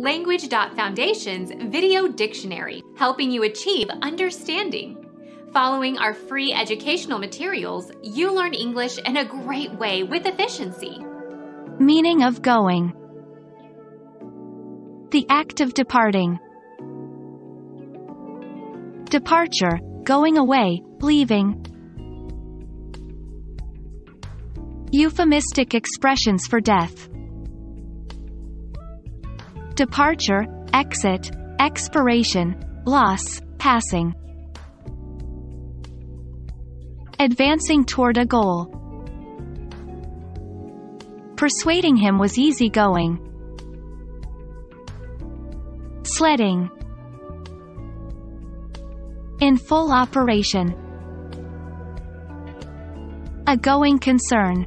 Language.Foundation's Video Dictionary, helping you achieve understanding. Following our free educational materials, you learn English in a great way with efficiency. Meaning of going. The act of departing. Departure, going away, leaving. Euphemistic expressions for death. Departure, exit, expiration, loss, passing. Advancing toward a goal. Persuading him was easy going. Sledding. In full operation. A going concern.